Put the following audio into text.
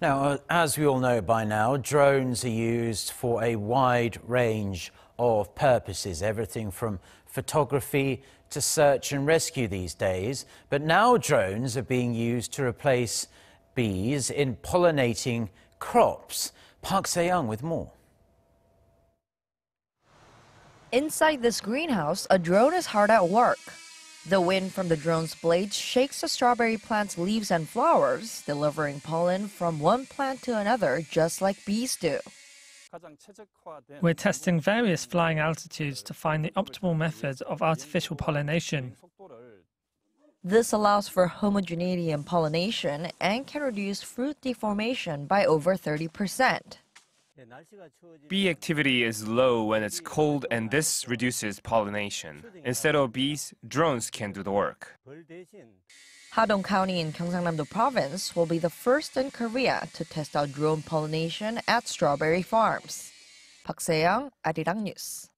Now, uh, as we all know by now, drones are used for a wide range of purposes, everything from photography to search and rescue these days. But now drones are being used to replace bees in pollinating crops. Park Se-young with more. Inside this greenhouse, a drone is hard at work. The wind from the drone's blades shakes the strawberry plant's leaves and flowers, delivering pollen from one plant to another just like bees do. We're testing various flying altitudes to find the optimal method of artificial pollination. This allows for homogeneity in pollination and can reduce fruit deformation by over 30%. Bee activity is low when it's cold and this reduces pollination. Instead of bees, drones can do the work. Hadong County in Gyeongsangnam-do Province will be the first in Korea to test out drone pollination at strawberry farms. Park Se-young, Arirang News.